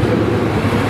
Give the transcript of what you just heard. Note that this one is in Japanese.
何?